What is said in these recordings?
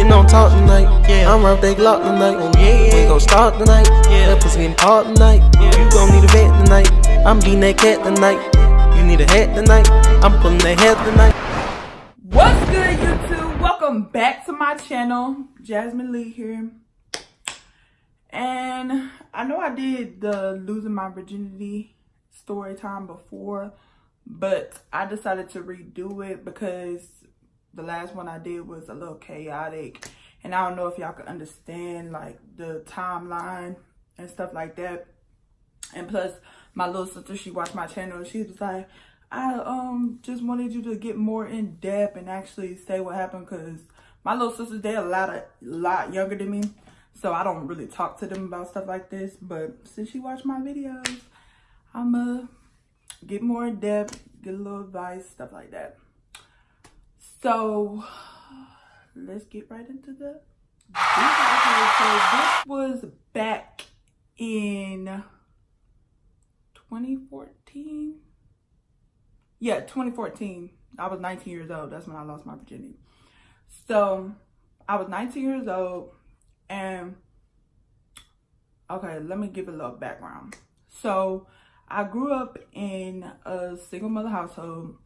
getting on top tonight. Yeah. I'm out they Glock tonight. Oh, yeah. We gon' start tonight. Yeah. That pussy getting hard tonight. Yeah. You gon' need a vet tonight. I'm beating that cat tonight. You need a hat tonight. I'm pulling that hat tonight. What's good, YouTube? Welcome back to my channel. Jasmine Lee here. And I know I did the losing my virginity story time before, but I decided to redo it because the last one I did was a little chaotic. And I don't know if y'all can understand like the timeline and stuff like that. And plus, my little sister, she watched my channel and she was like, I um just wanted you to get more in depth and actually say what happened because my little sisters, they're a lot, of, lot younger than me. So I don't really talk to them about stuff like this. But since she watched my videos, I'm going to get more in depth, get a little advice, stuff like that. So let's get right into the Okay, so this was back in 2014. Yeah, 2014. I was 19 years old. That's when I lost my virginity. So I was 19 years old and okay, let me give a little background. So I grew up in a single mother household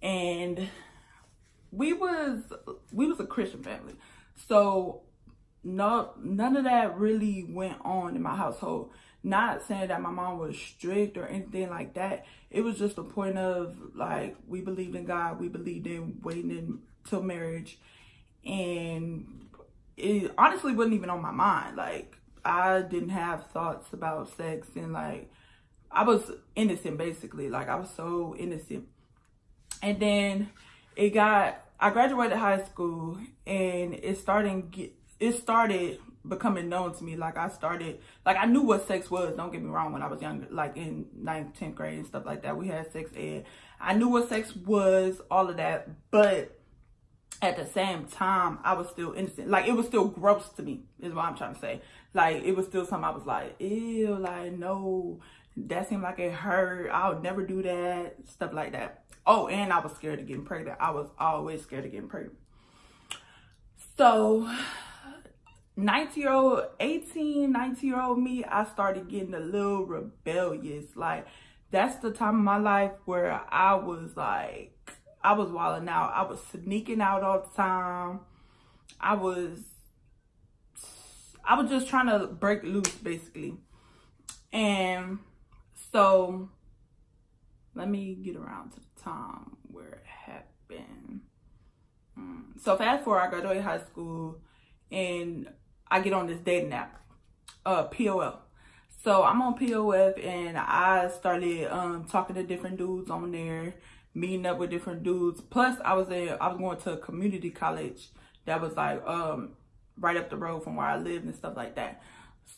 and we was we was a Christian family. So no none of that really went on in my household. Not saying that my mom was strict or anything like that. It was just a point of like we believed in God, we believed in waiting until marriage and it honestly wasn't even on my mind. Like I didn't have thoughts about sex and like I was innocent basically. Like I was so innocent. And then it got I graduated high school and it started get it started becoming known to me. Like I started like I knew what sex was, don't get me wrong, when I was younger, like in ninth, tenth grade and stuff like that. We had sex ed. I knew what sex was, all of that, but at the same time, I was still innocent. Like, it was still gross to me, is what I'm trying to say. Like, it was still something I was like, ew, like, no, that seemed like it hurt. I'll never do that, stuff like that. Oh, and I was scared of getting pregnant. I was always scared of getting pregnant. So, 19 year old, 18, 19 year old me, I started getting a little rebellious. Like, that's the time of my life where I was like, I was wilding out. I was sneaking out all the time. I was, I was just trying to break loose basically. And so let me get around to time where it happened. Mm. So fast forward, I graduated high school and I get on this dating app, uh, POF. So I'm on POF and I started um, talking to different dudes on there meeting up with different dudes. Plus, I was there. I was going to a community college that was like um right up the road from where I lived and stuff like that.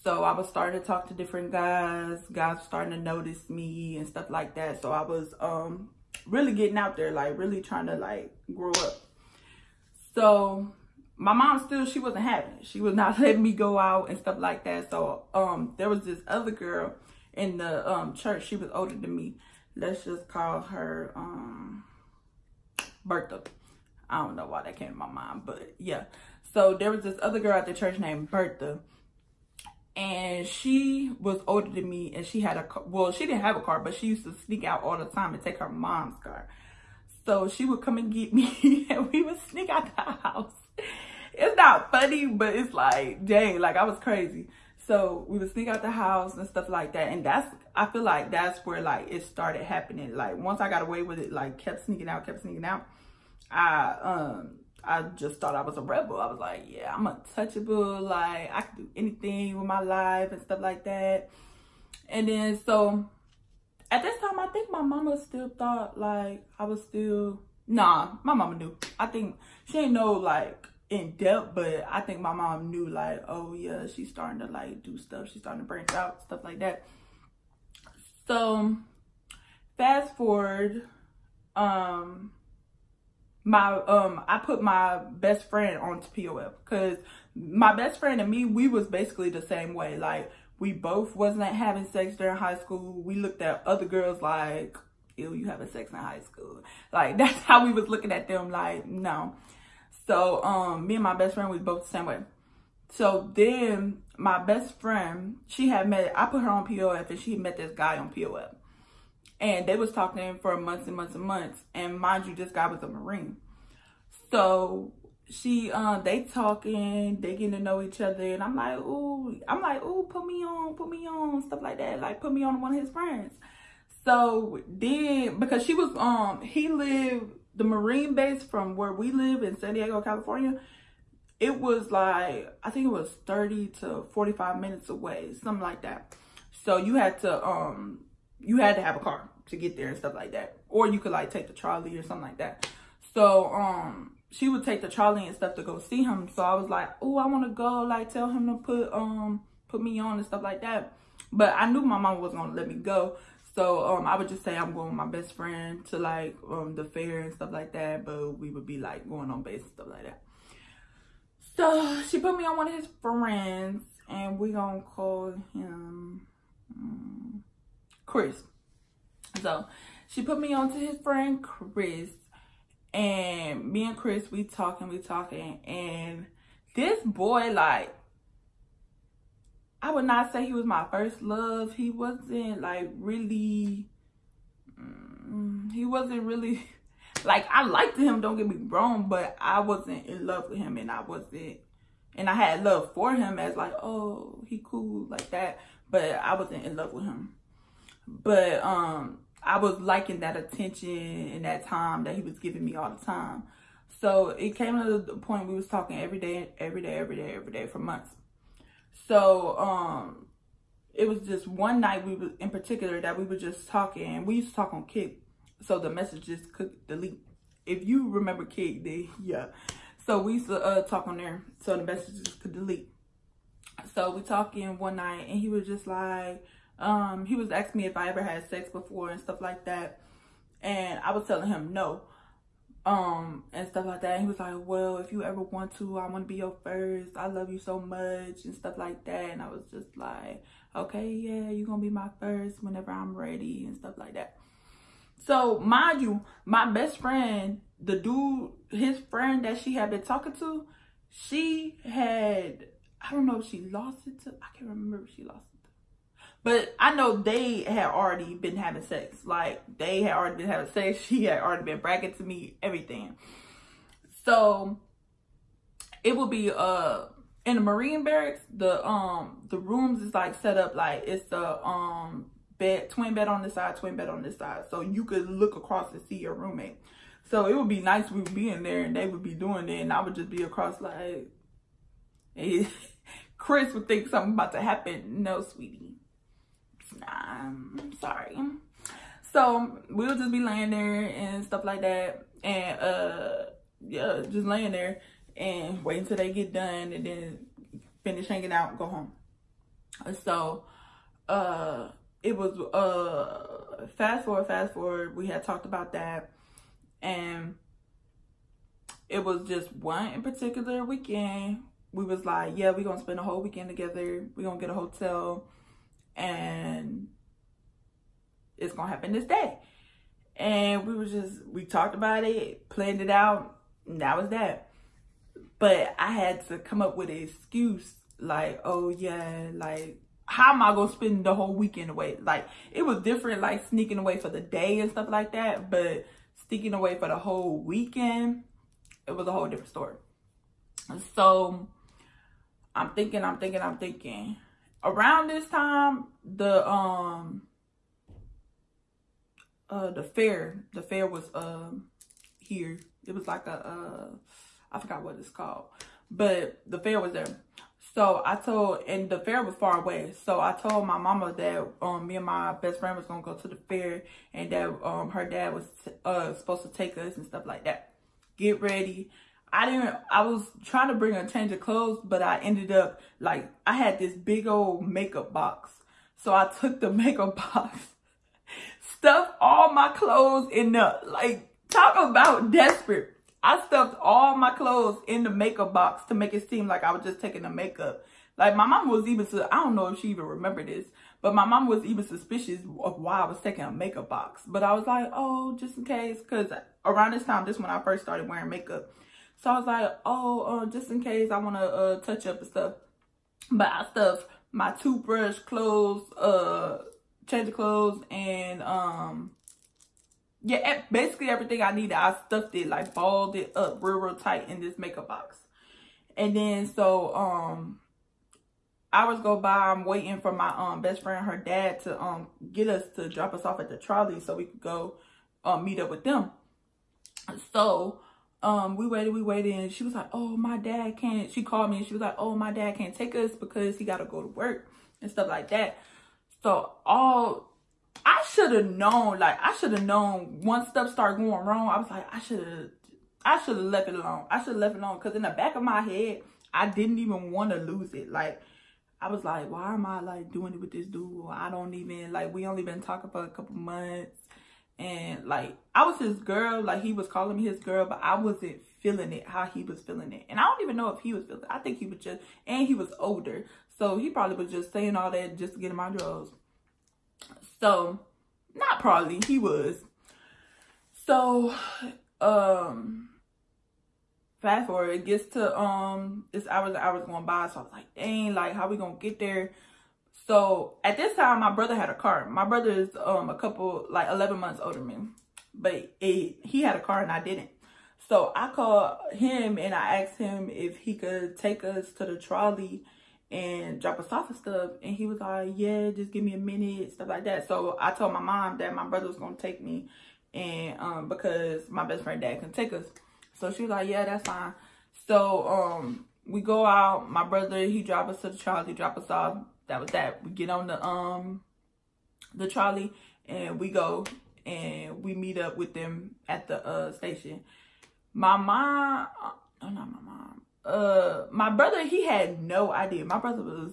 So I was starting to talk to different guys. Guys starting to notice me and stuff like that. So I was um really getting out there, like really trying to like grow up. So my mom still she wasn't having it. She was not letting me go out and stuff like that. So um there was this other girl in the um church. She was older than me let's just call her um Bertha. I don't know why that came to my mind, but yeah. So there was this other girl at the church named Bertha. And she was older than me and she had a. Well, she didn't have a car, but she used to sneak out all the time and take her mom's car. So she would come and get me and we would sneak out the house. It's not funny, but it's like, dang, like I was crazy. So we would sneak out the house and stuff like that. And that's, I feel like that's where like it started happening. Like once I got away with it, like kept sneaking out, kept sneaking out. I, um, I just thought I was a rebel. I was like, yeah, I'm untouchable. Like I can do anything with my life and stuff like that. And then so at this time, I think my mama still thought like I was still, nah, my mama knew. I think she didn't know like in depth, but I think my mom knew like, oh yeah, she's starting to like do stuff. She's starting to branch out, stuff like that. So fast forward, um, my um I put my best friend onto POF because my best friend and me, we was basically the same way. Like we both wasn't having sex during high school. We looked at other girls like, ew, you having sex in high school. Like that's how we was looking at them like, no. So um, me and my best friend was both the same way. So then my best friend, she had met, I put her on POF and she met this guy on POF. And they was talking for months and months and months. And mind you, this guy was a Marine. So she uh they talking, they getting to know each other, and I'm like, ooh, I'm like, ooh, put me on, put me on, stuff like that. Like put me on one of his friends. So then because she was um he lived the Marine base from where we live in San Diego, California, it was like I think it was 30 to 45 minutes away, something like that. So you had to um you had to have a car to get there and stuff like that. Or you could like take the trolley or something like that. So um she would take the trolley and stuff to go see him. So I was like, oh, I want to go, like tell him to put um put me on and stuff like that. But I knew my mom was gonna let me go. So um, I would just say I'm going with my best friend to like um, the fair and stuff like that. But we would be like going on base and stuff like that. So she put me on one of his friends and we gonna call him um, Chris. So she put me on to his friend Chris and me and Chris, we talking, we talking, and this boy, like, I would not say he was my first love. He wasn't like really, mm, he wasn't really, like, I liked him, don't get me wrong, but I wasn't in love with him and I wasn't, and I had love for him as like, oh, he cool like that, but I wasn't in love with him. But, um, I was liking that attention and that time that he was giving me all the time. So it came to the point we was talking every day, every day, every day, every day for months. So um it was just one night we was in particular that we were just talking we used to talk on Kik, So the messages could delete. If you remember Kik, they yeah. So we used to uh, talk on there so the messages could delete. So we talking one night and he was just like um, he was asking me if I ever had sex before and stuff like that. And I was telling him no. Um, and stuff like that. And he was like, well, if you ever want to, I want to be your first. I love you so much and stuff like that. And I was just like, okay, yeah, you're going to be my first whenever I'm ready and stuff like that. So, mind you, my best friend, the dude, his friend that she had been talking to, she had, I don't know if she lost it to, I can't remember if she lost but I know they had already been having sex. Like they had already been having sex. She had already been bragging to me, everything. So it would be uh in the Marine barracks, the um the rooms is like set up like it's the um bed twin bed on this side, twin bed on this side. So you could look across and see your roommate. So it would be nice we would be in there and they would be doing it and I would just be across like Chris would think something about to happen. No, sweetie I'm sorry. So we'll just be laying there and stuff like that. And uh yeah, just laying there and wait until they get done and then finish hanging out go home. So uh it was uh fast forward, fast forward, we had talked about that and it was just one in particular weekend. We was like, yeah, we're gonna spend a whole weekend together. We're gonna get a hotel and it's gonna happen this day. And we were just we talked about it, planned it out, and that was that. But I had to come up with an excuse like, oh yeah, like how am I gonna spend the whole weekend away? Like it was different, like sneaking away for the day and stuff like that, but sneaking away for the whole weekend, it was a whole different story. So I'm thinking, I'm thinking, I'm thinking around this time, the um uh the fair, the fair was um here. It was like a uh I forgot what it's called. But the fair was there. So I told, and the fair was far away. So I told my mama that um, me and my best friend was gonna go to the fair, and that um, her dad was uh, supposed to take us and stuff like that. Get ready. I didn't, I was trying to bring a change of clothes, but I ended up like, I had this big old makeup box. So I took the makeup box, stuffed all my clothes in the, like, talk about desperate. I stuffed all my clothes in the makeup box to make it seem like I was just taking the makeup. Like my mom was even, I don't know if she even remembered this, but my mom was even suspicious of why I was taking a makeup box. But I was like, oh, just in case, because around this time, this when I first started wearing makeup. So I was like, oh, uh, just in case I want to uh, touch up and stuff. But I stuffed my toothbrush, clothes, uh, change of clothes, and um, yeah, basically everything I needed. I stuffed it like balled it up real, real tight in this makeup box. And then so um, hours go by. I'm waiting for my um best friend, her dad, to um get us to drop us off at the trolley so we could go um meet up with them. So um we waited we waited and she was like oh my dad can't she called me and she was like oh my dad can't take us because he got to go to work and stuff like that. So all i should have known like i should have known once stuff started going wrong i was like i should have i should have left it alone i should have left it alone because in the back of my head i didn't even want to lose it like i was like why am i like doing it with this dude? I don't even like we only been talking for a couple months and like I was his girl, like he was calling me his girl, but I wasn't feeling it how he was feeling it. And I don't even know if he was feeling it. I think he was just and he was older. So he probably was just saying all that just to get in my drawers. So not probably, he was. So um fast forward, it gets to um it's hours and hours going by. So I was like, dang, like how we gonna get there? So at this time, my brother had a car. My brother is um a couple like 11 months older than me, but it, he had a car and I didn't. So I called him and I asked him if he could take us to the trolley and drop us off and stuff. And he was like, yeah, just give me a minute, stuff like that. So I told my mom that my brother was going to take me and um because my best friend dad can take us. So she was like, yeah, that's fine. So um we go out. My brother, he drop us to the trolley, drop us off that was that. We get on the um the trolley and we go and we meet up with them at the uh station. My mom, uh, oh not my mom, uh my brother, he had no idea. My brother was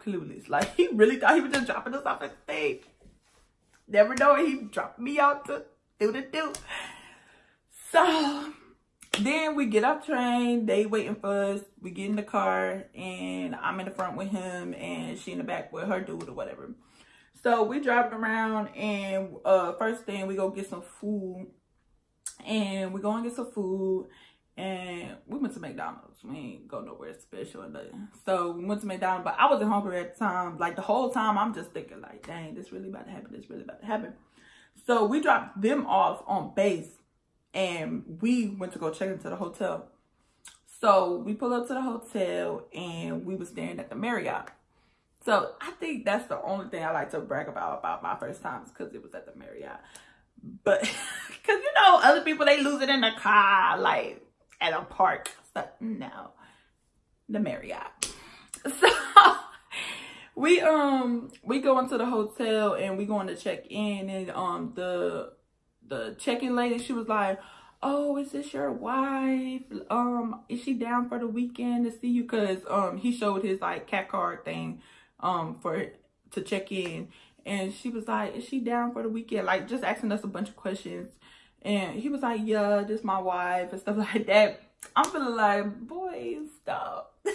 clueless. Like he really thought he was just dropping us off at the stage. Never knowing he dropped me out to do the do. So then we get off train. They waiting for us. We get in the car and i'm in the front with him and she in the back with her dude or whatever. So we driving around and uh first thing we go get some food. And we go and get some food and we went to mcdonald's. We ain't go nowhere special or nothing. So we went to mcdonald's but i wasn't hungry at the time. Like the whole time i'm just thinking like dang this really about to happen. This really about to happen. So we dropped them off on base and we went to go check into the hotel. So we pulled up to the hotel and we were staying at the Marriott. So I think that's the only thing I like to brag about about my first times because it was at the Marriott. But because you know other people they lose it in the car like at a park. So no, the Marriott. So we um we go into the hotel and we going to check in and um the the check-in lady, she was like, oh, is this your wife? Um, is she down for the weekend to see you? Cause um he showed his like CAC card thing um for to check in. And she was like, is she down for the weekend? Like just asking us a bunch of questions. And he was like, yeah, this my wife and stuff like that. I'm feeling like, boy, stop.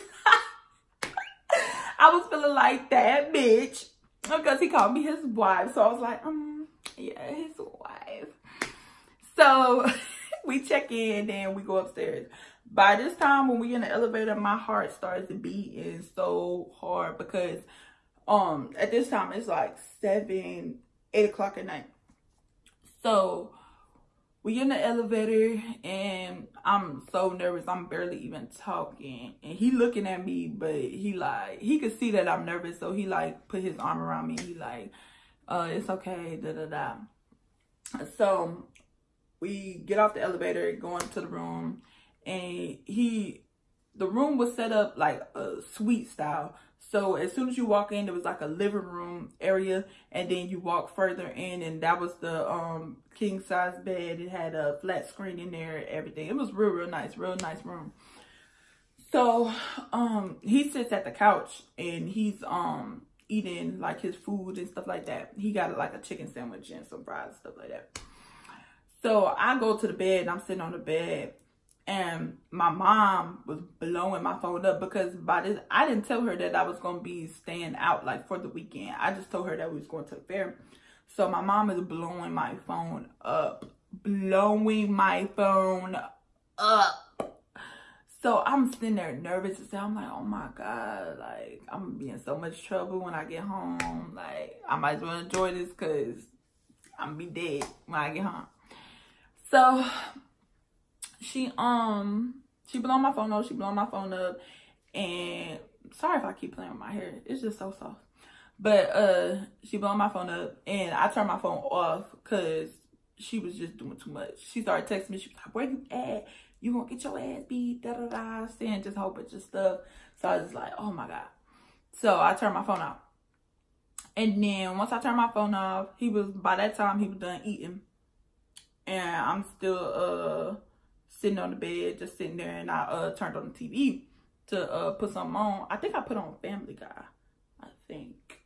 I was feeling like that bitch because he called me his wife. So I was like, um, yeah, his wife. So we check in, and then we go upstairs. By this time, when we in the elevator, my heart starts to beating so hard because um at this time it's like seven, eight o'clock at night. So we in the elevator and I'm so nervous. I'm barely even talking. And he looking at me, but he like, he could see that I'm nervous. So he like put his arm around me. He like, uh, it's okay, da da da. So we get off the elevator, go into the room, and he, the room was set up like a suite style. So as soon as you walk in, there was like a living room area, and then you walk further in, and that was the um king size bed. It had a flat screen in there, everything. It was real, real nice, real nice room. So um he sits at the couch and he's um eating like his food and stuff like that. He got like a chicken sandwich and some fries, stuff like that. So I go to the bed and I'm sitting on the bed and my mom was blowing my phone up because by this I didn't tell her that I was gonna be staying out like for the weekend. I just told her that we was going to the fair. So my mom is blowing my phone up. Blowing my phone up. So I'm sitting there nervous to say, I'm like, oh my God, like I'm be in so much trouble when I get home. Like I might as well enjoy this because I'm be dead when I get home. So she um she blew my phone up, she blew my phone up and sorry if I keep playing with my hair. It's just so soft. But uh she blew my phone up and I turned my phone off because she was just doing too much. She started texting me, she was like, Where you at? You gonna get your ass beat, da da da, saying just a whole bunch of stuff. So I was like, oh my God. So I turned my phone off. And then once I turned my phone off, he was by that time he was done eating. And I'm still uh sitting on the bed, just sitting there and I uh turned on the TV to uh put something on. I think I put on Family Guy. I think.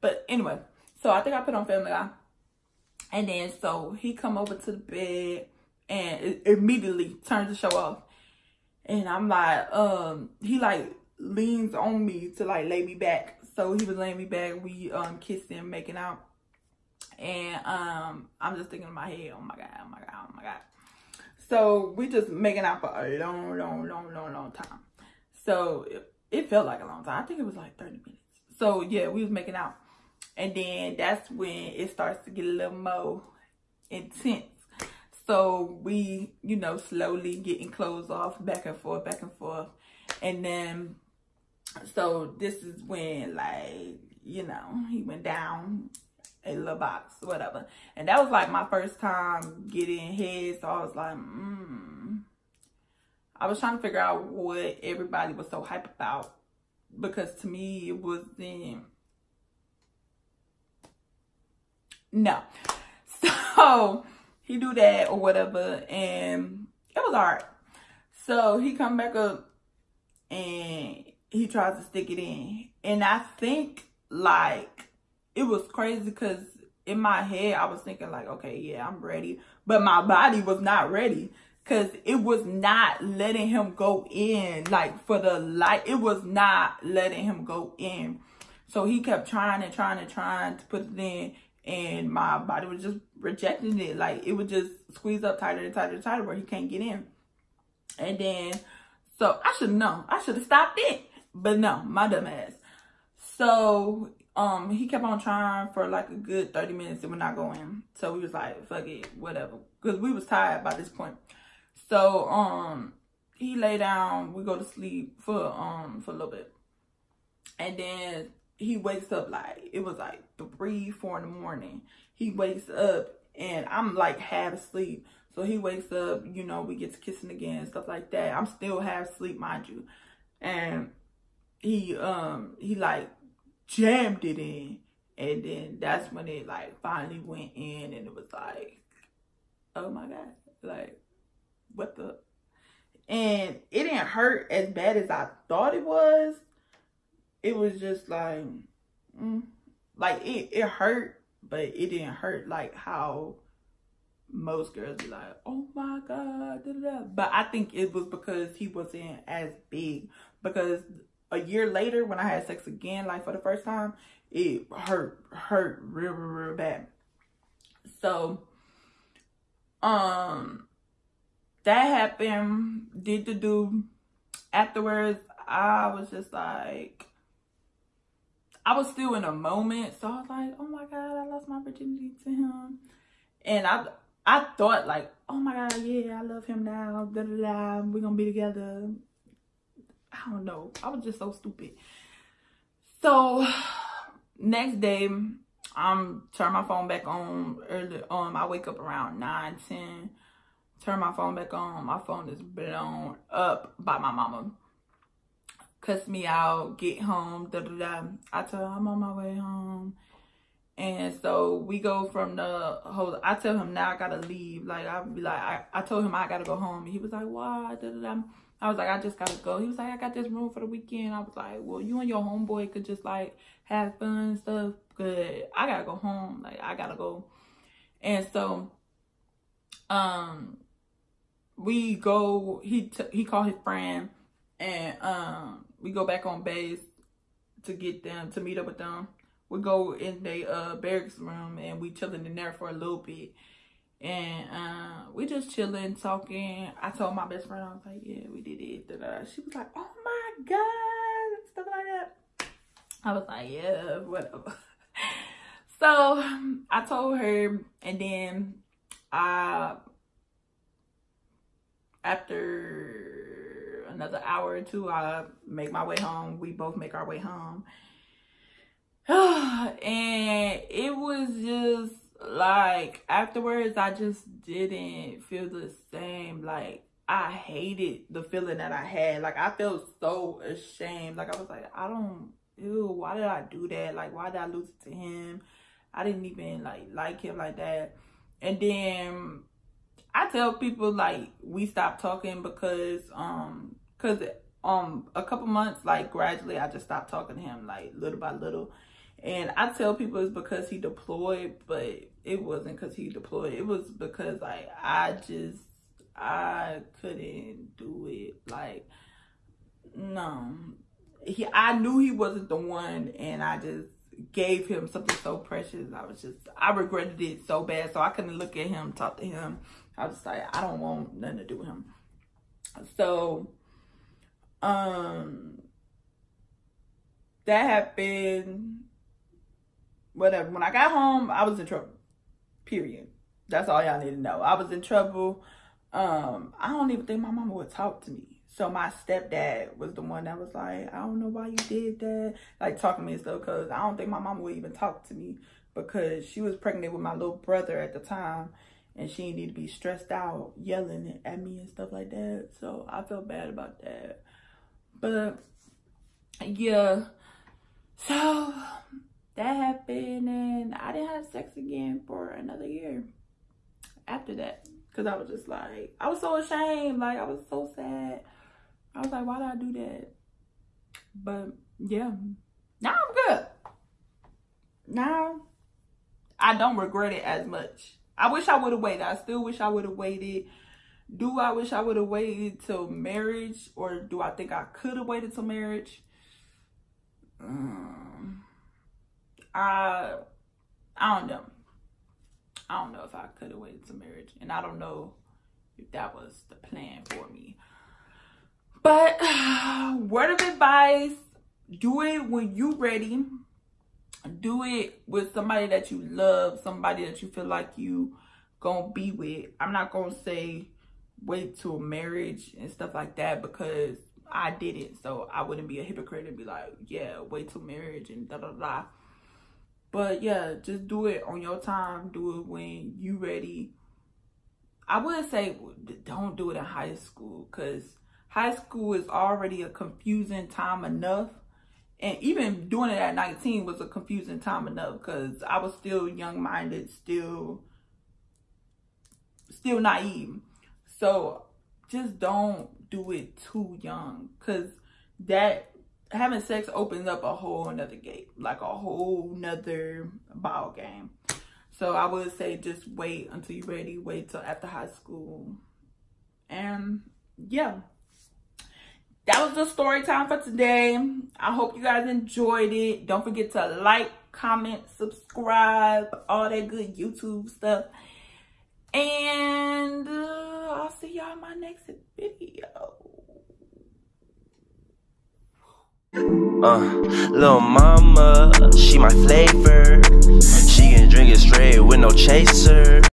But anyway, so I think I put on Family Guy. And then so he come over to the bed and immediately turns the show off. And I'm like, um, he like leans on me to like lay me back. So he was laying me back. We um kissing, making out. And um I'm just thinking in my head, oh my god, oh my god, oh my god. So we just making out for a long, long, long, long, long time. So it, it felt like a long time. I think it was like 30 minutes. So yeah, we was making out. And then that's when it starts to get a little more intense. So we, you know, slowly getting clothes off, back and forth, back and forth. And then, so this is when, like, you know, he went down a little box, whatever. And that was like my first time getting head. So I was like, hmm. I was trying to figure out what everybody was so hype about. Because to me, it was then. No. So he do that or whatever and it was alright so he come back up and he tries to stick it in and i think like it was crazy because in my head i was thinking like okay yeah i'm ready but my body was not ready because it was not letting him go in like for the light it was not letting him go in so he kept trying and trying and trying to put it in and my body was just rejecting it. Like it would just squeeze up tighter and tighter and tighter where he can't get in. And then, so I should know. I should have stopped it. But no, my dumb ass. So, um, he kept on trying for like a good 30 minutes and would not go in. So we was like, fuck it, whatever. Because we was tired by this point. So, um, he lay down, we go to sleep for, um, for a little bit. And then he wakes up like it was like three, four in the morning. He wakes up and I'm like half asleep. So he wakes up, you know, we get to kissing again, stuff like that. I'm still half asleep, mind you. And he um he like jammed it in. And then that's when it like finally went in and it was like, oh my God. Like, what the and it didn't hurt as bad as I thought it was it was just like, mm, like it, it hurt, but it didn't hurt like how most girls be like, oh my God, da, da, da. but I think it was because he wasn't as big because a year later when I had sex again, like for the first time, it hurt, hurt real, real, real bad. So, um, that happened, did the do. Afterwards, I was just like, I was still in a moment. So I was like, oh my God, I lost my virginity to him. And I I thought like, oh my God, yeah, I love him now. Da, da, da. We're going to be together. I don't know. I was just so stupid. So next day, I'm turn my phone back on early. Um, I wake up around 9, 10. Turn my phone back on. My phone is blown up by my mama cuss me out, get home, da da da. I tell him I'm on my way home. And so we go from the whole, I tell him now I gotta leave. Like, I be like, I, I told him I gotta go home. And he was like, why? Da, da, da. I was like, I just gotta go. He was like, I got this room for the weekend. I was like, well, you and your homeboy could just like have fun and stuff. Good. I gotta go home. Like, I gotta go. And so, um, we go, he, he called his friend and, um, we go back on base to get them to meet up with them. We go in the uh, barracks room and we chilling in there for a little bit. And uh, we just chilling, talking. I told my best friend, I was like, yeah, we did it. Da -da. She was like, oh my God, stuff like that. I was like, yeah, whatever. so I told her, and then I, after another hour or two, I make my way home. We both make our way home. and it was just like afterwards i just didn't feel the same. Like i hated the feeling that i had. Like i felt so ashamed. Like i was like i don't ew why did i do that? Like why did i lose it to him? I didn't even like like him like that. And then i tell people like we stopped talking because um because um a couple months like gradually i just stopped talking to him like little by little. And I tell people it's because he deployed, but it wasn't because he deployed. It was because like I just I couldn't do it. Like no, he I knew he wasn't the one, and I just gave him something so precious. I was just I regretted it so bad, so I couldn't look at him, talk to him. I was like, I don't want nothing to do with him. So, um, that happened whatever. When I got home, I was in trouble. Period. That's all y'all need to know. I was in trouble. Um, I don't even think my mama would talk to me. So my stepdad was the one that was like, I don't know why you did that. Like talking to me and stuff because I don't think my mama would even talk to me because she was pregnant with my little brother at the time and she didn't need to be stressed out yelling at me and stuff like that. So I felt bad about that. But yeah. So that happened and I didn't have sex again for another year after that. Cause I was just like, I was so ashamed. Like I was so sad. I was like, why did I do that? But yeah, now I'm good. Now I don't regret it as much. I wish I would have waited. I still wish I would have waited. Do I wish I would have waited till marriage or do I think I could have waited till marriage? Um, I I don't know. I don't know if I could have waited to marriage. And I don't know if that was the plan for me. But word of advice, do it when you ready. Do it with somebody that you love, somebody that you feel like you gonna be with. I'm not gonna say wait till marriage and stuff like that because I did it. So I wouldn't be a hypocrite and be like, yeah, wait till marriage and da da da. But yeah, just do it on your time. Do it when you ready. I wouldn't say don't do it in high school because high school is already a confusing time enough. And even doing it at 19 was a confusing time enough because I was still young-minded, still, still naive. So just don't do it too young because that having sex opens up a whole another gate, like a whole nother ball game. So I would say just wait until you're ready. Wait till after high school. And yeah, that was the story time for today. I hope you guys enjoyed it. Don't forget to like, comment, subscribe, all that good YouTube stuff. And uh, I'll see y'all in my next video. Uh, little mama, she my flavor. She can drink it straight with no chaser.